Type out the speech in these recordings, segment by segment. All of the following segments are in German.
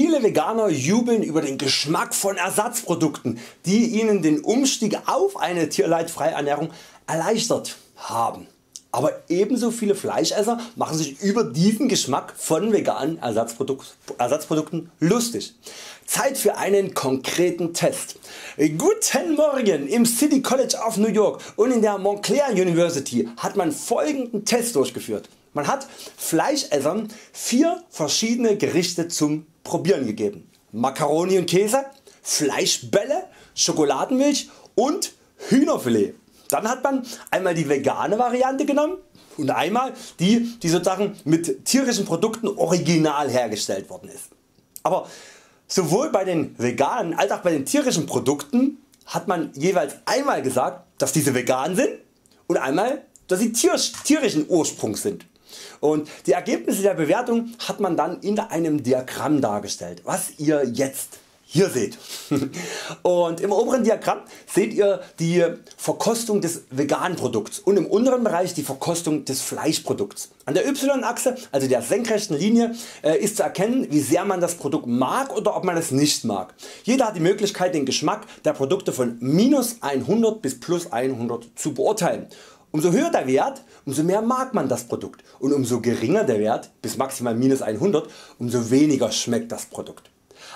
Viele Veganer jubeln über den Geschmack von Ersatzprodukten, die ihnen den Umstieg auf eine tierleidfreie Ernährung erleichtert haben. Aber ebenso viele Fleischesser machen sich über diesen Geschmack von veganen Ersatzprodukt, Ersatzprodukten lustig. Zeit für einen konkreten Test. Guten Morgen! Im City College of New York und in der Montclair University hat man folgenden Test durchgeführt. Man hat Fleischessern vier verschiedene Gerichte zum Probieren gegeben. Macaroni und Käse, Fleischbälle, Schokoladenmilch und Hühnerfilet. Dann hat man einmal die vegane Variante genommen und einmal die die sozusagen mit tierischen Produkten original hergestellt worden ist. Aber sowohl bei den veganen als auch bei den tierischen Produkten hat man jeweils einmal gesagt dass diese vegan sind und einmal dass sie tierischen Ursprungs sind. Und die Ergebnisse der Bewertung hat man dann in einem Diagramm dargestellt, was ihr jetzt hier seht. Und im oberen Diagramm seht ihr die Verkostung des veganen Produkts und im unteren Bereich die Verkostung des Fleischprodukts. An der Y-Achse, also der senkrechten Linie, äh, ist zu erkennen wie sehr man das Produkt mag oder ob man es nicht mag. Jeder hat die Möglichkeit den Geschmack der Produkte von minus 100 bis plus 100 zu beurteilen. Umso höher der Wert, umso mehr mag man das Produkt und umso geringer der Wert bis maximal minus 100, umso weniger schmeckt das Produkt.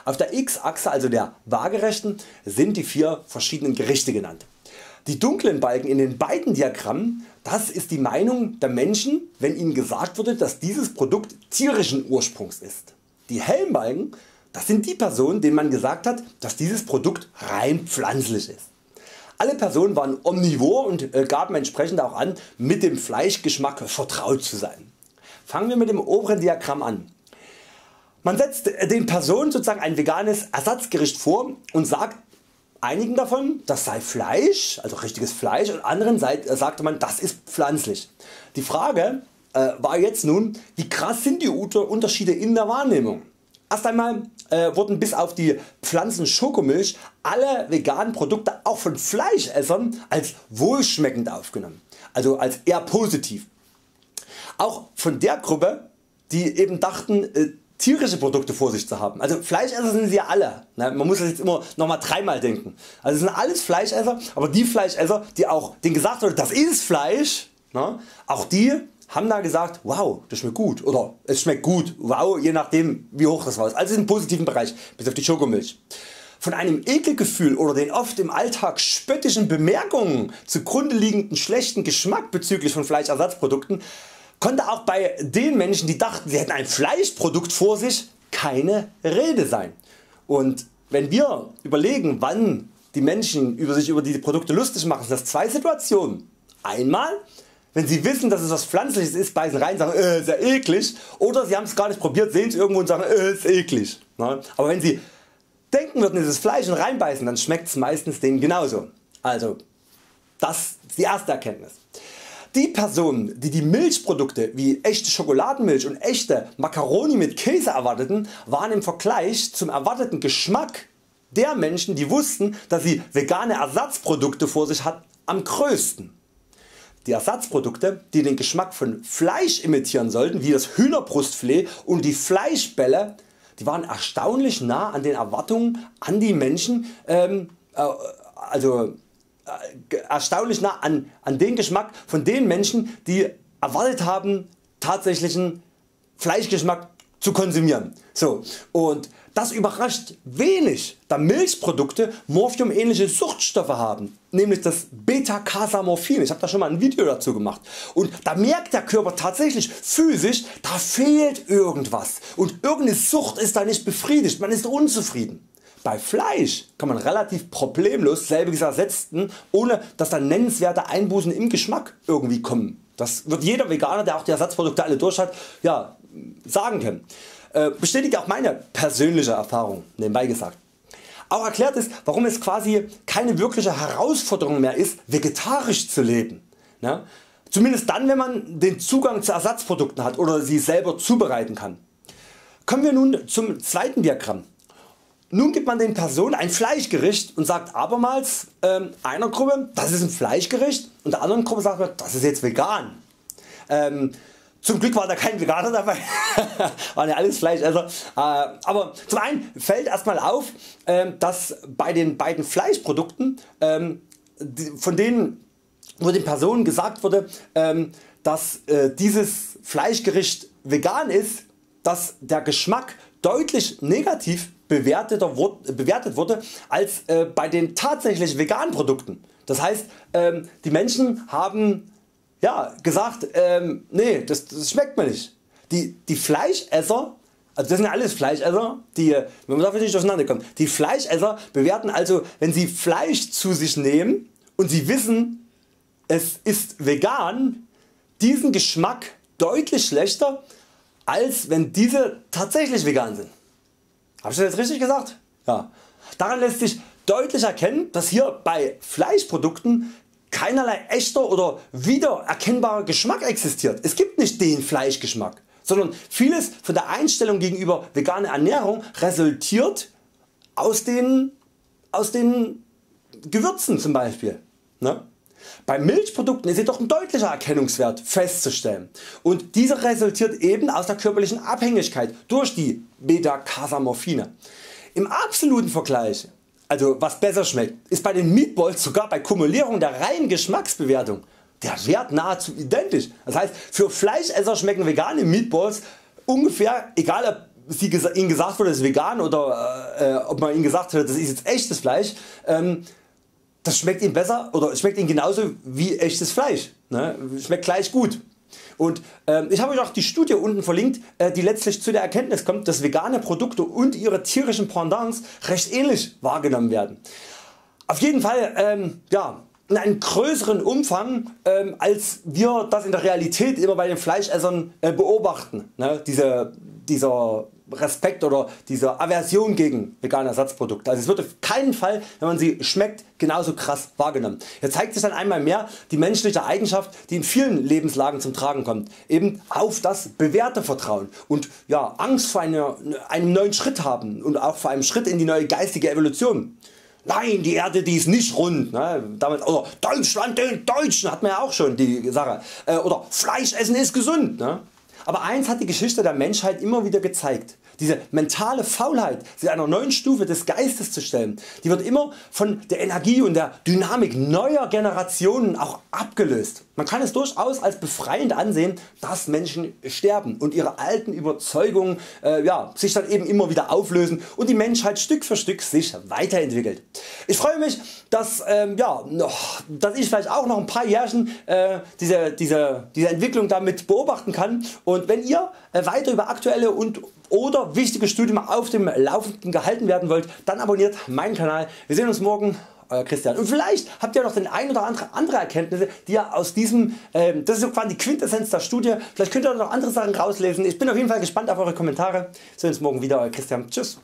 Auf der X Achse also der waagerechten sind die vier verschiedenen Gerichte genannt. Die dunklen Balken in den beiden Diagrammen das ist die Meinung der Menschen wenn ihnen gesagt wurde dass dieses Produkt tierischen Ursprungs ist. Die hellen Balken das sind die Personen denen man gesagt hat dass dieses Produkt rein pflanzlich ist. Alle Personen waren omnivor und äh, gaben entsprechend auch an mit dem Fleischgeschmack vertraut zu sein. Fangen wir mit dem oberen Diagramm an. Man setzt den Personen sozusagen ein veganes Ersatzgericht vor und sagt einigen davon das sei Fleisch, also richtiges Fleisch und anderen sagte man das ist pflanzlich. Die Frage äh, war jetzt nun wie krass sind die Unterschiede in der Wahrnehmung. Erst einmal äh, wurden bis auf die Pflanzen Schokomilch alle veganen Produkte auch von Fleischessern als wohlschmeckend aufgenommen, also als eher positiv. Auch von der Gruppe die eben dachten äh, tierische Produkte vor sich zu haben. Also Fleischesser sind sie ja alle. Ne? Man muss das jetzt immer noch mal dreimal denken. Also sind alles Fleischesser, aber die Fleischesser die auch denen gesagt wurde das ist Fleisch, ne? auch die haben da gesagt wow das schmeckt gut oder es schmeckt gut, wow je nachdem wie hoch das war. Also im positiven Bereich bis auf die Schokomilch. Von einem Ekelgefühl oder den oft im Alltag spöttischen Bemerkungen zugrunde liegenden schlechten Geschmack bezüglich von Fleischersatzprodukten konnte auch bei den Menschen die dachten sie hätten ein Fleischprodukt vor sich keine Rede sein. Und wenn wir überlegen wann die Menschen über sich über diese Produkte lustig machen, sind das zwei Situationen. Einmal wenn sie wissen dass es was pflanzliches ist, beißen rein und sagen äh, ist ja eklig oder sie haben es gar nicht probiert, sehen es irgendwo und sagen äh, ist eklig. Aber wenn sie denken würden es ist Fleisch und reinbeißen, dann schmeckt es meistens denen genauso. Also das ist die erste Erkenntnis. Die Personen die die Milchprodukte wie echte Schokoladenmilch und echte Macaroni mit Käse erwarteten waren im Vergleich zum erwarteten Geschmack der Menschen die wussten dass sie vegane Ersatzprodukte vor sich hatten am größten. Die Ersatzprodukte die den Geschmack von Fleisch imitieren sollten wie das Hühnerbrustfilet und die Fleischbälle die waren erstaunlich nah an den Erwartungen an die Menschen ähm, äh, also äh, erstaunlich nah an, an den Geschmack von den Menschen die erwartet haben tatsächlichen Fleischgeschmack zu konsumieren. So, und das überrascht wenig, da Milchprodukte morphiumähnliche Suchtstoffe haben, nämlich das Beta-Casamorphin. Ich habe da schon mal ein Video dazu gemacht. Und da merkt der Körper tatsächlich physisch, da fehlt irgendwas und irgendeine Sucht ist da nicht befriedigt, man ist unzufrieden. Bei Fleisch kann man relativ problemlos selbiges ersetzen, ohne dass da nennenswerte Einbußen im Geschmack irgendwie kommen. Das wird jeder Veganer, der auch die Ersatzprodukte alle durch hat, ja, sagen können. Äh, bestätigt auch meine persönliche Erfahrung, nebenbei gesagt. Auch erklärt ist, warum es quasi keine wirkliche Herausforderung mehr ist, vegetarisch zu leben. Ja? Zumindest dann, wenn man den Zugang zu Ersatzprodukten hat oder sie selber zubereiten kann. Kommen wir nun zum zweiten Diagramm. Nun gibt man den Personen ein Fleischgericht und sagt abermals ähm, einer Gruppe das ist ein Fleischgericht und der anderen Gruppe sagt man das ist jetzt vegan. Ähm, zum Glück war da kein Veganer dabei, waren ja alles Fleischesser. Äh, aber zum einen fällt erstmal auf, ähm, dass bei den beiden Fleischprodukten, ähm, von denen wo den Personen gesagt wurde, ähm, dass äh, dieses Fleischgericht vegan ist, dass der Geschmack deutlich negativ bewertet wurde als äh, bei den tatsächlich veganen Produkten. Das heißt die Menschen haben ja, gesagt, ähm, nee, das, das schmeckt mir nicht. Die, die Fleischesser, also das sind ja alles Fleischesser, die, man nicht durcheinander kommen. Die Fleischesser bewerten also, wenn sie Fleisch zu sich nehmen und sie wissen, es ist vegan, diesen Geschmack deutlich schlechter, als wenn diese tatsächlich vegan sind. Habe ich das jetzt richtig gesagt? Ja. Daran lässt sich deutlich erkennen, dass hier bei Fleischprodukten keinerlei echter oder wiedererkennbarer Geschmack existiert. Es gibt nicht den Fleischgeschmack, sondern vieles von der Einstellung gegenüber veganer Ernährung resultiert aus den, aus den Gewürzen zum Beispiel. Ne? Bei Milchprodukten ist jedoch ein deutlicher Erkennungswert festzustellen und dieser resultiert eben aus der körperlichen Abhängigkeit durch die Beta-Casamorphine. Im absoluten Vergleich also was besser schmeckt, ist bei den Meatballs sogar bei Kumulierung der reinen Geschmacksbewertung der Wert nahezu identisch. Das heißt für Fleischesser schmecken vegane Meatballs ungefähr, egal ob sie, ihnen gesagt wurde das ist vegan oder äh, ob man ihnen gesagt hat das ist jetzt echtes Fleisch, ähm, das schmeckt ihnen besser oder schmeckt ihnen genauso wie echtes Fleisch. Ne? Schmeckt gleich gut. Und äh, ich habe euch auch die Studie unten verlinkt, äh, die letztlich zu der Erkenntnis kommt, dass vegane Produkte und ihre tierischen Pendants recht ähnlich wahrgenommen werden. Auf jeden Fall ähm, ja, in einem größeren Umfang ähm, als wir das in der Realität immer bei den Fleischessern äh, beobachten. Ne? Diese, dieser Respekt oder diese Aversion gegen vegane Ersatzprodukte. Also es wird auf keinen Fall wenn man sie schmeckt genauso krass wahrgenommen. Hier zeigt sich dann einmal mehr die menschliche Eigenschaft die in vielen Lebenslagen zum Tragen kommt, eben auf das bewährte Vertrauen und ja, Angst vor einer, einem neuen Schritt haben und auch vor einem Schritt in die neue geistige Evolution. Nein, die Erde die ist nicht rund. Ne? Damit, oder Deutschland den Deutschen hat man ja auch schon die Sache. Äh, oder Fleisch essen ist gesund. Ne? Aber eins hat die Geschichte der Menschheit immer wieder gezeigt. Diese mentale Faulheit sich einer neuen Stufe des Geistes zu stellen, die wird immer von der Energie und der Dynamik neuer Generationen auch abgelöst. Man kann es durchaus als befreiend ansehen, dass Menschen sterben und ihre alten Überzeugungen äh, ja, sich dann eben immer wieder auflösen und die Menschheit Stück für Stück sich weiterentwickelt. Ich freue mich, dass, ähm, ja, dass ich vielleicht auch noch ein paar Jährchen äh, diese, diese, diese Entwicklung damit beobachten kann und wenn ihr äh, weiter über aktuelle und oder wichtige Studien auf dem Laufenden gehalten werden wollt, dann abonniert meinen Kanal. Wir sehen uns morgen euer Christian. Und vielleicht habt ihr noch den ein oder andere, andere Erkenntnisse, die ihr aus diesem, äh, das ist quasi die Quintessenz der Studie, vielleicht könnt ihr noch andere Sachen rauslesen. Ich bin auf jeden Fall gespannt auf eure Kommentare. Wir sehen uns morgen wieder, euer Christian. Tschüss.